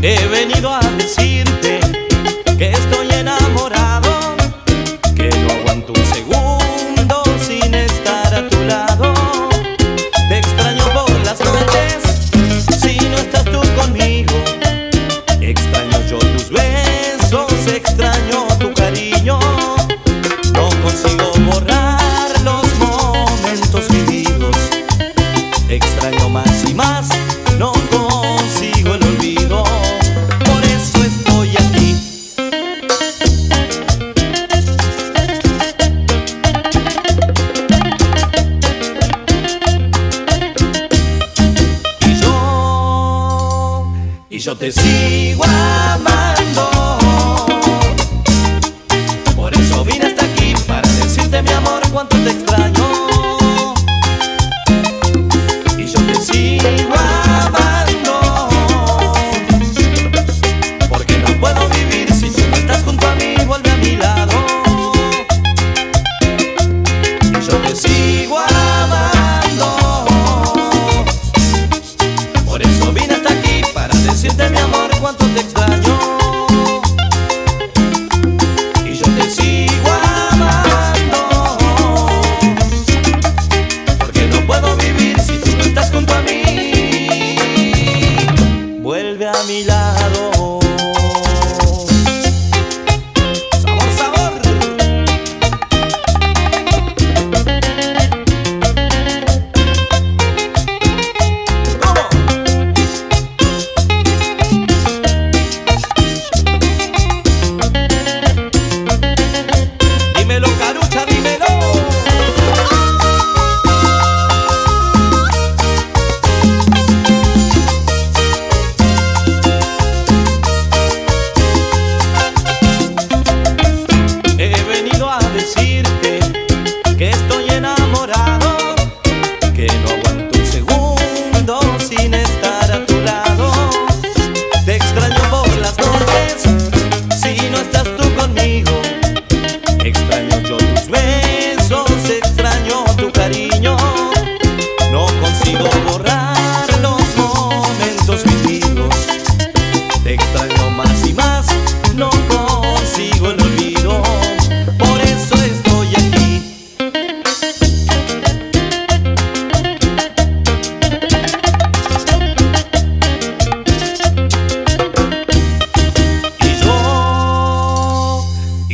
He venido a extraño tu cariño, no consigo borrar los momentos vividos. Extraño más y más, no consigo el olvido, por eso estoy aquí. Y yo, y yo te sigo amando.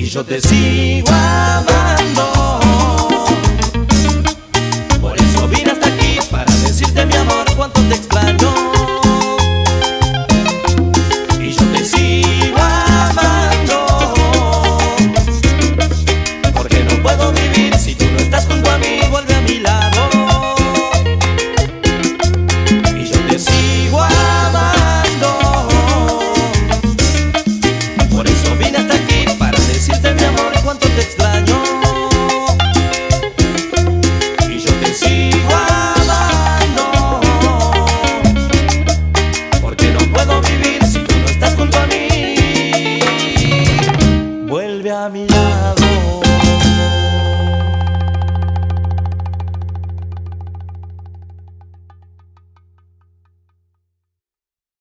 y yo te sigo amando.